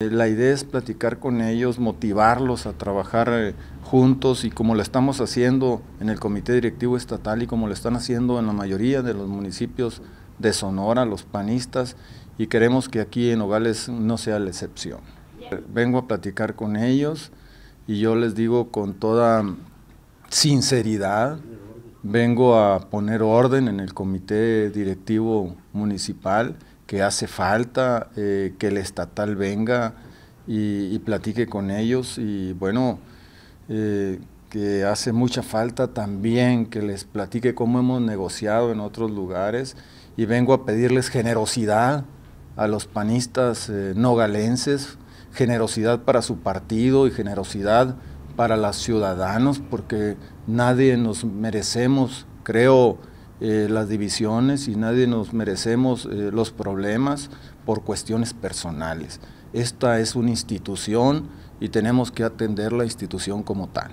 La idea es platicar con ellos, motivarlos a trabajar eh, juntos y como lo estamos haciendo en el Comité Directivo Estatal y como lo están haciendo en la mayoría de los municipios de Sonora, los panistas, y queremos que aquí en Nogales no sea la excepción. Vengo a platicar con ellos y yo les digo con toda sinceridad, vengo a poner orden en el Comité Directivo Municipal, que hace falta eh, que el estatal venga y, platique con ellos. Y bueno, eh, que hace mucha falta también que les platique cómo hemos negociado en otros lugares. Y vengo a pedirles generosidad a los panistas eh, nogalenses, generosidad para su partido y generosidad para los ciudadanos, porque nadie nos merecemos, creo, eh, las divisiones y nadie nos merecemos eh, los problemas por cuestiones personales. Esta es una institución y tenemos que atender la institución como tal.